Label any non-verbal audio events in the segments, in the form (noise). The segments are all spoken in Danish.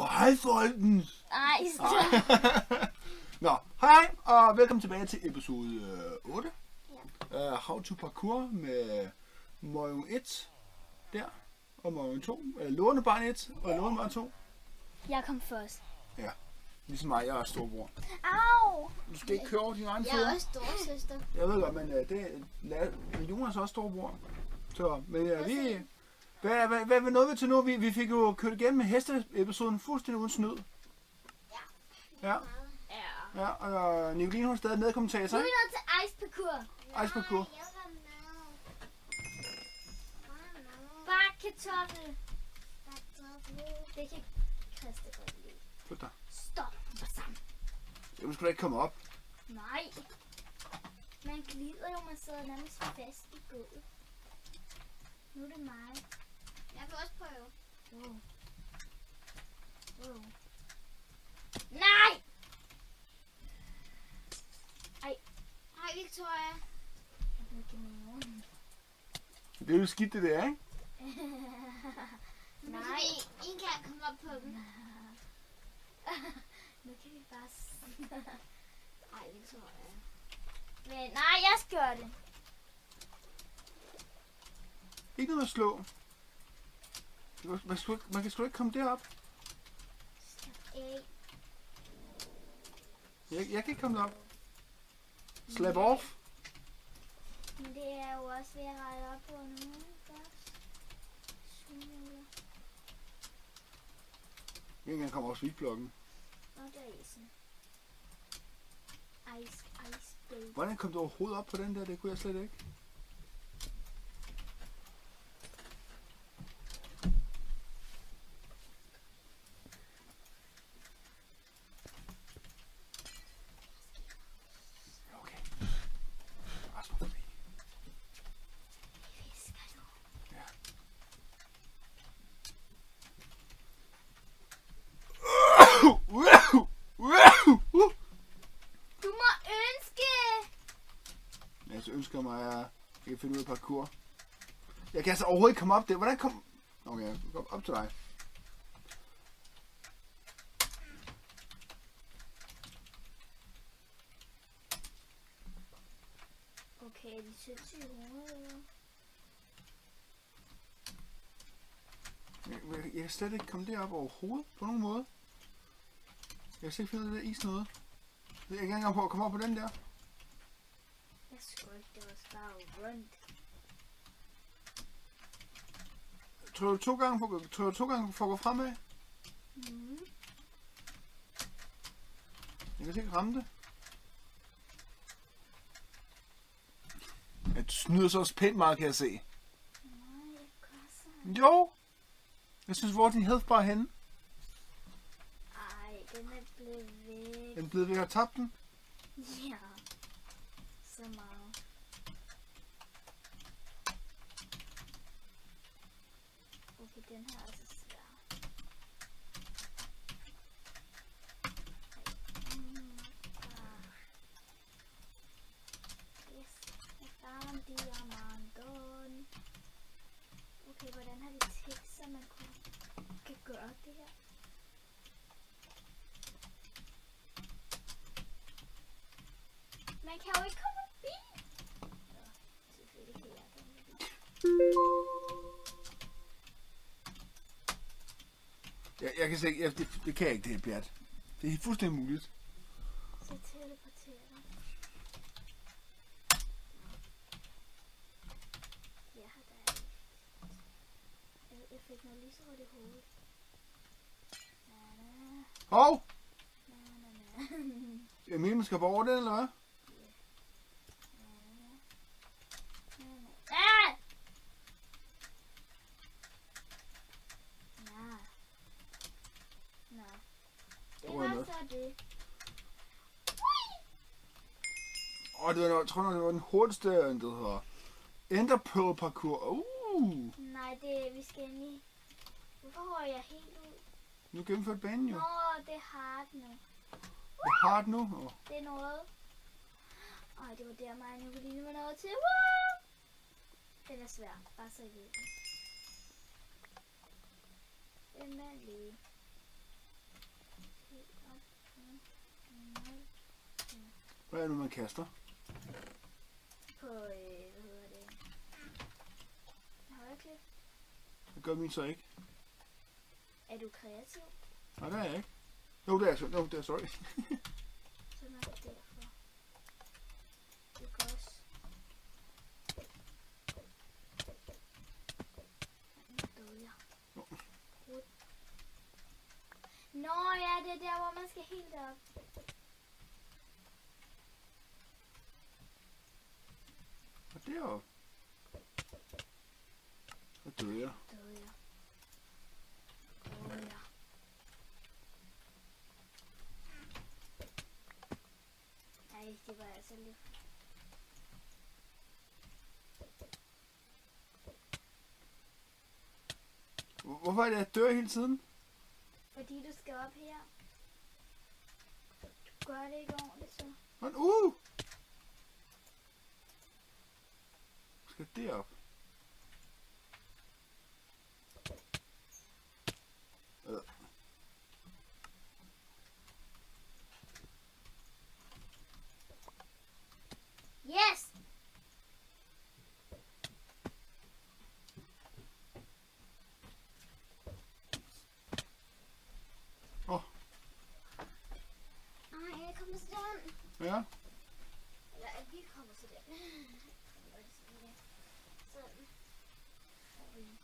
Åh, hej folkens! Ej, stop. (laughs) Nå, hej og velkommen tilbage til episode øh, 8. Ja. Uh, How to Parkour med Mojung 1 der, og Mojung 2. Uh, Lånebarn 1 og Lånebarn 2. Jeg kom først. Ja, ligesom mig, jeg er storbror. Au! Du skal ikke køre over din egen Jeg fødder. er også storsøster. Jeg ved godt, men uh, det men Jonas er også storbror. Så, men uh, vi... Hvad, hvad, hvad, hvad nåede vi til nu? Vi, vi fik jo kørt igennem med hesteepisoden fuldstændig uden snyd. Ja, Ja. ja, og Nicoline hun er stadig medkommentator, Nu er vi ikke? nået til ice parkour. Ice parkour. Bare kartoffel. Det kan Christa godt lide. Flyt dig. Stop. Bare sammen. Vil sgu da ikke komme op. Nej. Man glider jo, man sidder nærmest fast i gulvet. Nu er det mig. Jeg kan også prøve. Wow. Wow. Nej! Hej Victoria. Jeg nogen. Det er jo skidt, det der, ikke? (laughs) Nej. en kan komme op på dem. (laughs) Nu kan vi bare... Hej (laughs) Victoria. Men nej, jeg skal gøre det. Ikke noget at slå. Man, sgu ikke- man kan sgu ikke komme derop. Jeg, jeg kan ikke komme derop. Slap off. Men det er jo også ved at rette op på? Smule. Jeg kan komme over sweetblokken. Og der er isen. Ice, ice, baby. Hvordan kom du overhovedet op på den der? Det kunne jeg slet ikke. Okay. Bare små forbi. Fisker nu. Ja. Du må ønske! Jeg så ønsker mig, at jeg kan finde ud af parkour. Jeg kan altså overhovedet ikke komme op der. Hvordan kom... Okay, jeg kom op til dig. Okay, de synes i hovedet. Jeg, jeg, kan slet ikke komme derop overhovedet på nogen måde. Jeg kan slet ikke finde ud af det der is noget. Jeg kan ikke engang på at komme op på den der. Jeg skulle ikke, det var bare rundt. Tror du to gange på, tror du to gange for at gå fremad? Mm. Jeg kan ikke ramme det. Jeg snyder så også pænt meget, kan jeg se. Nej, jeg gør så. Jo! Jeg synes, hvor er din health bar henne? Ej, den er blevet væk. Den er blevet at have tabt den. Ja. Så meget. Okay, den her er altså svær. Yes, jeg found diamanten. Okay, hvordan har de tænkt sig, at man kunne, kan gøre det her? Man kan jo ikke komme forbi. Nå, selvfølgelig kan jeg komme forbi. Jeg, jeg kan se, jeg, det, det kan jeg ikke, det her pjat. Det er fuldstændig muligt. Så teleporterer dig. Jeg har da. Jeg, fik noget lige så rødt i hovedet. Hov! (laughs) Jeg mener, man skal over den, eller hvad? og det var, jeg tror, det var den hurtigste, øh, det hedder. Ender Pearl Parkour. Uh. Nej, det vi skal ind i. Hvorfor går jeg helt ud? Nu gennemfører banen jo. Nå, det er hard nu. Det er hard nu? Oh. Det er noget. Ej, det var der mig og Nicoline var nået til. Woo! Den er svær. Bare så i ved. Den er lige. Hvad er det nu, man kaster? Øh, hvad hedder det? Højre klip. Det gør min så ikke. Er du kreativ? Nej, det er jeg ikke. Jo, det er jeg. så- Jo, det er sorry. (laughs) Så er det derfor. Jeg. Nå. Nå ja, det er der, hvor man skal helt op. Og deroppe. Så døde jeg. Døde jeg. Døde jeg. Ej, det var altså lidt... Hvor- Hvorfor er det, at jeg dør hele tiden? Fordi du skal op her. Du gør det ikke ordentligt, så. Men, uh! Skal derop? Øh. Yes! Nej, jeg kommer til den. Ja. Eller at vi kommer til den. Hvor er det sådan der? Sådan.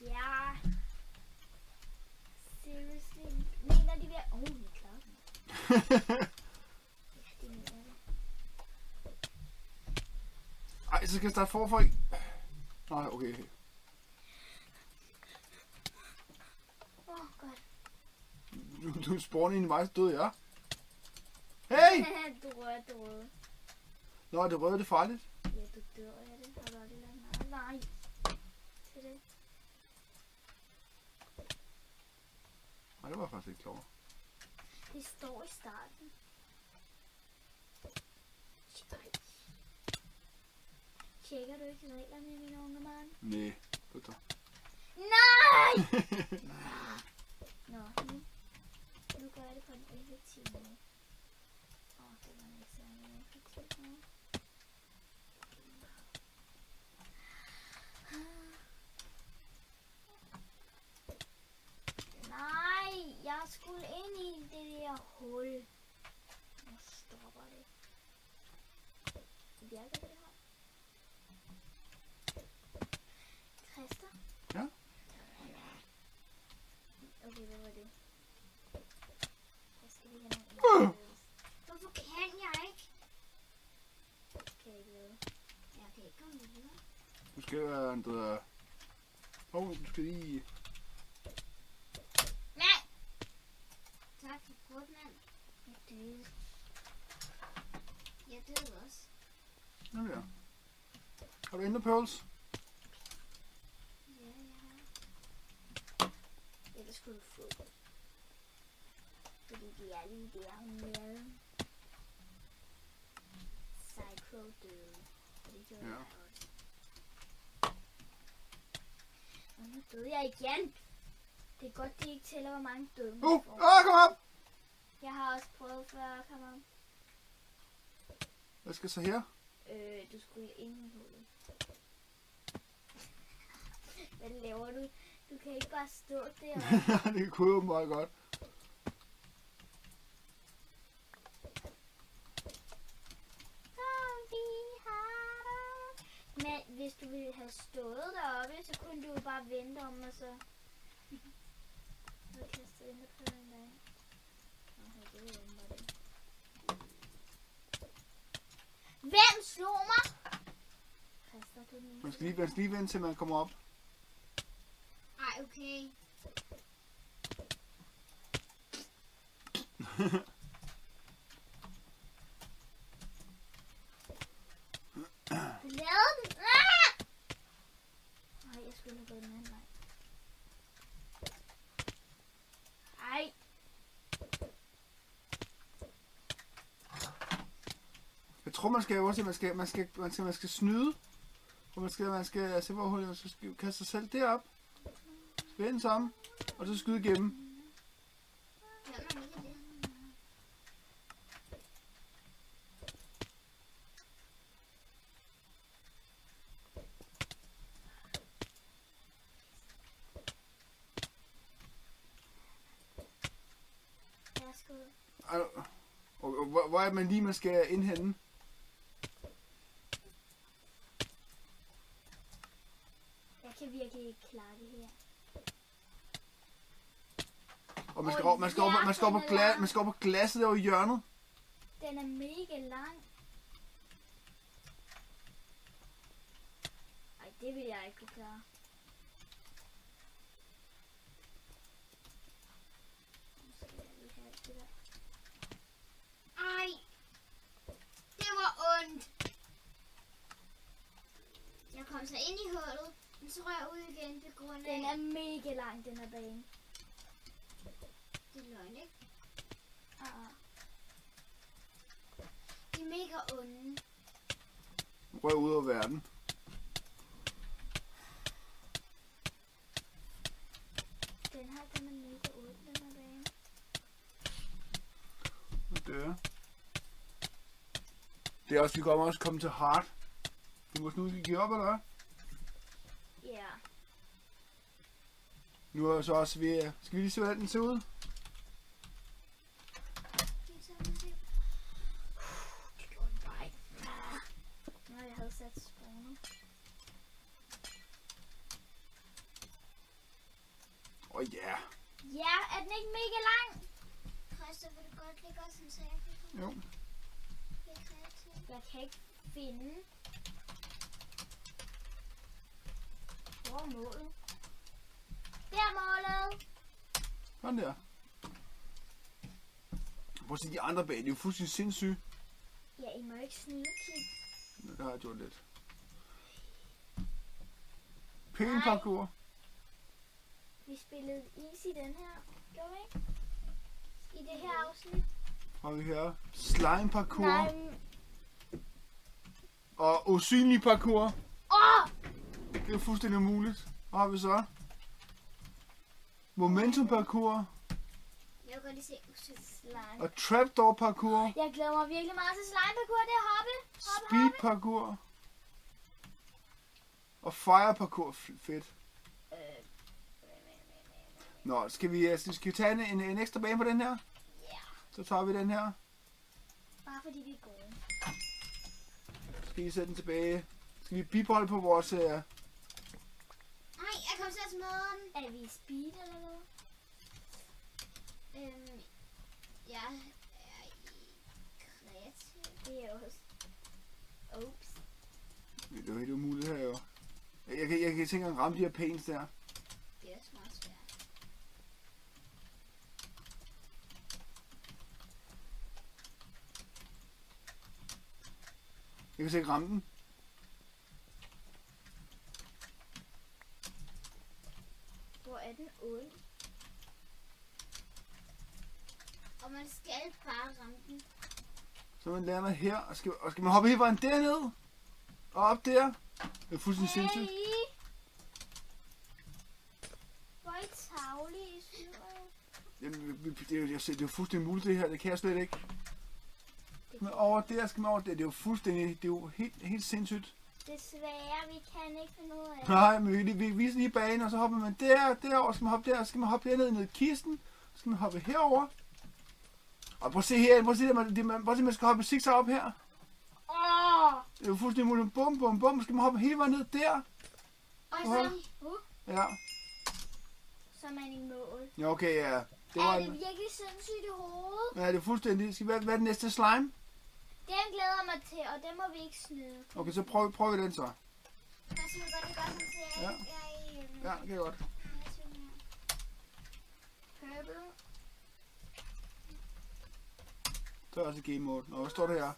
Ja. Seriously. Mener de der... Åh, oh, vi mener jeg. Ej, så skal jeg starte forfra. Nej, okay. Åh, oh, godt. Du, du spawner ind i mig, så døde jeg. Hey! (laughs) du rører det røde. Nå, det røde, det er farligt. Ja, du dør af det. Har du aldrig meget? Nej. Til det. Faktisk ikke klar. Det står i starten. Tjekker du ikke reglerne, min unge mand? Nej, det er Nej! Nå, nu, nu gør jeg det på en effektiv måde. Åh, oh, det var ikke særlig effektivt måde. Nej, jeg skulle ind i det der hul. Nu stopper det. Virker det her? Christa? Ja? Okay, hvad var det? Jeg skal lige have nogle Øh! Hvorfor kan jeg ikke? Kan jeg ikke lave. Jeg kan ikke komme videre. Du skal være en der... Åh, oh, du skal lige... Nej! Tak for kort, mand. Jeg døde. Jeg døde også. Nå ja. Har du ender pearls? Ja, jeg har. Ellers du få dem. Fordi de er lige der med. Psycho døde. Og det gjorde Ja. jeg også. Og nu døde jeg igen. Det er godt, de ikke tæller, hvor mange døde man Uh! får. Ah, kom op! Jeg har også prøvet før at komme op. Hvad skal så her? Du skulle ind i hullet. Hvad laver du? Du kan ikke bare stå der. (laughs) det kunne jo meget godt. Men hvis du ville have stået deroppe, så kunne du jo bare vente om og så... Så kastet ind på den det. Hvem slog mig? Christa, du er den Man skal lige, skal lige vente til man kommer op. Ej, okay. (laughs) Lavede den. Ah! Nej, jeg skulle have gået den anden vej. Ej. Jeg tror, man skal jo også, man skal, man skal, man skal, man skal snyde. Man skal, man skal se, hvor hullet så skal kaste sig selv derop. Spænde sammen, og så skyde igennem. Hvor, hvor er man lige, man skal indhente? Kan virkelig ikke klare det her. Og man skal, op, man skal, op, man skal, op, på, gla, man skal op på glasset derovre i hjørnet. Den er mega lang. Ej, det vil jeg ikke kunne klare. Ej. Det var ondt. Jeg kom så ind i hullet, så røg jeg ud igen på grund af... Den er mega lang, den her bane. Det er løgn, ikke? Ah, ah. De er mega onde. Røg ud af verden. Den her, den er mega ond, den her bane. Og døre. Det er også, vi kommer også komme til hard. Du må nu give op, eller hvad? Ja. Nu er jeg så også ved. Skal vi lige se, hvordan den ser ud? Åh oh, ja. Ja, er den ikke mega lang? Christoph, vil du godt lægge os en komme Jo. Jeg kan ikke finde. Hvor er målet? Der er målet! Sådan der. Prøv at se de andre bag, de er jo fuldstændig sindssyge. Ja, I må ikke snyde, Kim. Der har jeg gjort lidt. Pæn parkour. Vi spillede easy den her. Gjorde vi ikke? I det her afsnit. Har vi her. Slime parkour. Nej, Og usynlig parkour. Åh! Det er fuldstændig umuligt. Hvad har vi så? Momentum parkour. Jeg vil godt lige se. Slime. Og trapdoor parkour. Jeg glæder mig virkelig meget til slime parkour. Det er hoppe. Hoppe, Speed parkour. Og fire parkour. Fedt. Øh, Nå, skal vi, øh, skal vi tage en, en, en ekstra bane på den her? Ja, Så tager vi den her. bare fordi vi er gode. Skal vi sætte den tilbage? Skal vi bibeholde på vores... Øh, Nej, jeg kom til at smadre den. Er vi i speed eller hvad? Øhm, jeg er i kreativ. Det er også. Oops. det er jo helt umuligt her jo. Jeg, jeg, kan- jeg kan ikke engang ramme de her panes der. Det er også meget svært. Jeg kan så ikke ramme den. Ond? Og man skal bare ramme den. Så man lander her, og skal, og skal man hoppe hele vejen derned? Og op der? Det er fuldstændig sindssygt. Hey! Hvor er I tavlige, I. Jamen, Det er, ser, det er jo fuldstændig muligt det her, det kan jeg slet ikke. Det Men over der skal man over der, det er jo fuldstændig, det er jo helt, helt sindssygt. Desværre, vi kan ikke finde ud af det. Nej, men vi, vi viser lige banen, og så hopper man der, derover, skal man hoppe der, så skal man hoppe derned ned i kisten, så skal man hoppe herover. Og prøv at se her, prøv at se, det, man, det, man, prøv at se, man skal hoppe zigzag op her. Åh! Det er jo fuldstændig muligt. Bum, bum, bum, så skal man hoppe hele vejen ned der. Og så... Uh, Ja, så er man i mål. ja okay, ja. Det var Er det virkelig sindssygt i hovedet? ja, det er fuldstændig. Skal hvad, hvad er den næste slime? Den glæder jeg mig til, og den må vi ikke snyde. Okay, så prøv, prøv vi den så. Vil du godt lægge os en så Ja. jeg, jeg er i... øhm, Ja, det kan jeg godt. Purple. Så er også game mode. Nå, hvad står der her?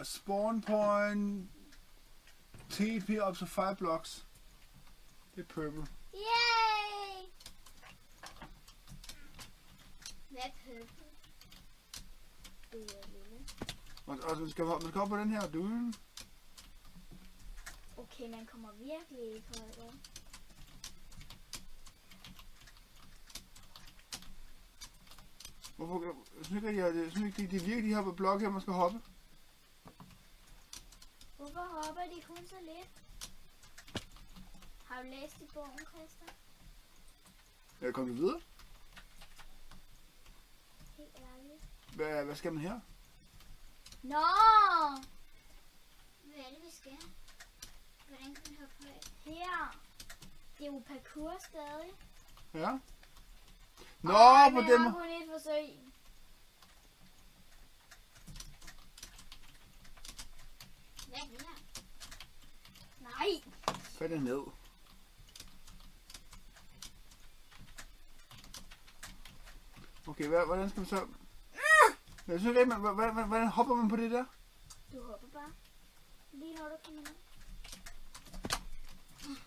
Uh, spawn point TP up to 5 blocks. Det er purple. Yay! Hvad er purple? Og, og så skal man, skal op på den her. Du. Okay, man kommer virkelig ikke højt op. Hvorfor, jeg synes ikke, jeg, jeg synes ikke, det, det virker, de her på blok her, man skal hoppe. Hvorfor hopper de kun så lidt? Har du læst i bogen, Christa? Er jeg kommet videre? Hvad, hvad skal man her? Nå! Hvad er det, vi skal? Hvordan kan vi hoppe højt? Her. Det er jo parkour stadig. Ja. Nå, Ej, på den måde. kun et forsøg. Hvad er det her? Nej. Fald det ned. Okay, hvad, hvordan skal man så... Jeg synes ikke, hvordan, hvordan hopper man på det der? Du hopper bare. Lige når du kommer ned.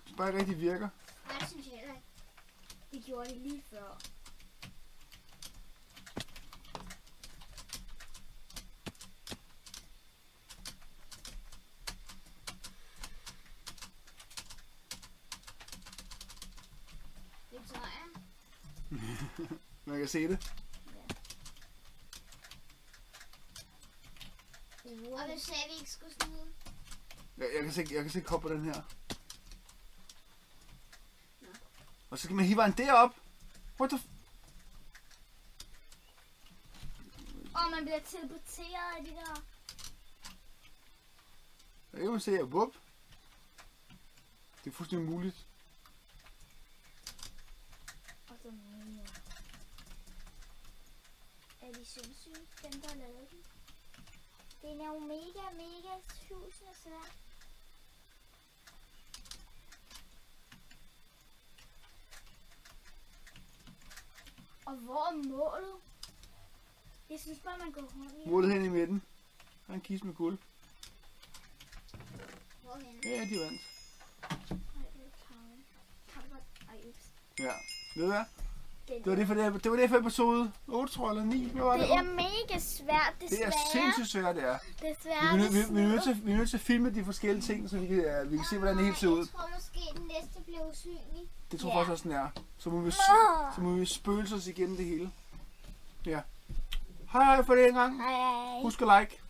Det bare ikke rigtig virker. Nej, det synes jeg heller ikke. Det gjorde det lige før. Victoria, (laughs) Man kan se det. og du sagde, vi ikke skulle snyde. Jeg, jeg, kan se, jeg kan se kop på den her. Nå. Og så skal man hive en derop. What the f- Og man bliver teleporteret af de der. Der kan man se, at whoop. Det er fuldstændig muligt. Og så mere. Er de sindssyge, dem der lavede den? Den er jo mega, mega tusind svær. Og hvor er målet? Jeg synes bare, man går rundt i. Målet hen i midten. Er en kiste med guld. Hvorhen? Ja, de vandt. Er. Ja. Ved du hvad? Det var det for, det, det var det for episode 8, tror jeg, eller 9. Hvad var det? Det er mega svært, det desværre. er sindssygt svært, det er. Desværre, Vi, vi, vi, er nødt til, vi er nødt til at filme de forskellige ting, så vi kan, uh, vi kan se, hvordan det hele ser ud. Jeg tror måske, den næste bliver usynlig. Det tror Ja. jeg faktisk også, den er. Så må vi, så må vi spøgelse os igennem det hele. Ja. Hej hej for det en gang. Hej. Husk at like.